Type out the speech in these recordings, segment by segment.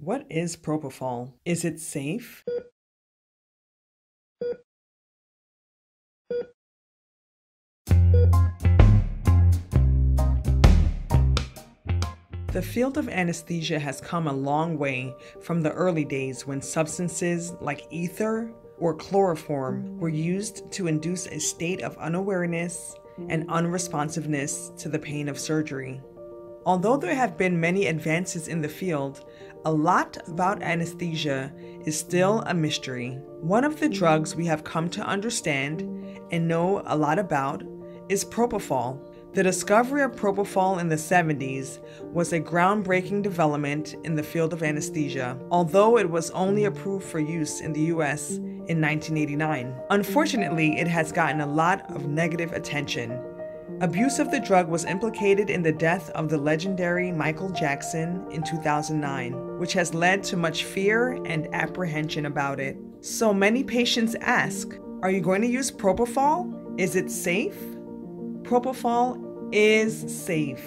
What is propofol? Is it safe? The field of anesthesia has come a long way from the early days when substances like ether or chloroform were used to induce a state of unawareness and unresponsiveness to the pain of surgery. Although there have been many advances in the field, a lot about anesthesia is still a mystery. One of the drugs we have come to understand and know a lot about is propofol. The discovery of propofol in the 70s was a groundbreaking development in the field of anesthesia, although it was only approved for use in the US in 1989. Unfortunately, it has gotten a lot of negative attention. Abuse of the drug was implicated in the death of the legendary Michael Jackson in 2009, which has led to much fear and apprehension about it. So many patients ask Are you going to use propofol? Is it safe? Propofol is safe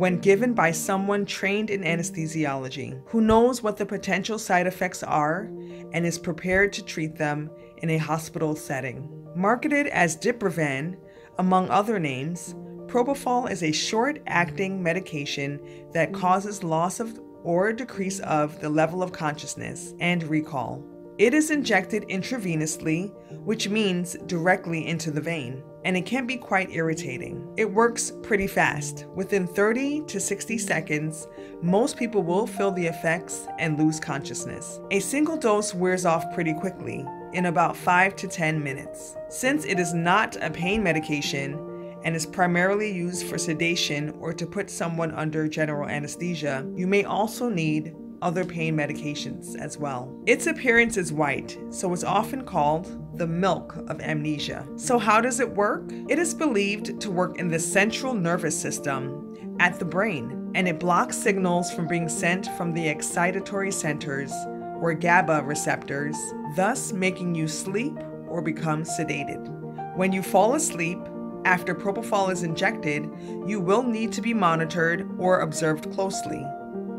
when given by someone trained in anesthesiology who knows what the potential side effects are and is prepared to treat them in a hospital setting. Marketed as Diprivan, among other names, propofol is a short acting medication that causes loss of or decrease of the level of consciousness and recall. It is injected intravenously, which means directly into the vein, and it can be quite irritating. It works pretty fast. Within 30 to 60 seconds, most people will feel the effects and lose consciousness. A single dose wears off pretty quickly, in about 5 to 10 minutes. Since it is not a pain medication, and is primarily used for sedation or to put someone under general anesthesia, you may also need other pain medications as well. Its appearance is white, so it's often called the milk of amnesia. So, how does it work? It is believed to work in the central nervous system at the brain, and it blocks signals from being sent from the excitatory centers or GABA receptors, thus making you sleep or become sedated. When you fall asleep, after propofol is injected, you will need to be monitored or observed closely.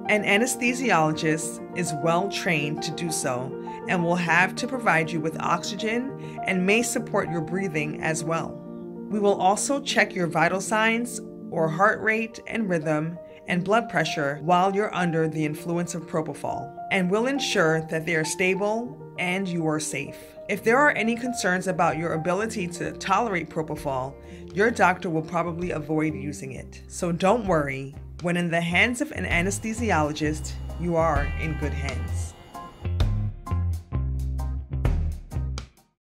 An anesthesiologist is well trained to do so and will have to provide you with oxygen and may support your breathing as well. We will also check your vital signs or heart rate and rhythm and blood pressure while you're under the influence of propofol and will ensure that they are stable and you are safe. If there are any concerns about your ability to tolerate propofol, your doctor will probably avoid using it. So don't worry, when in the hands of an anesthesiologist, you are in good hands.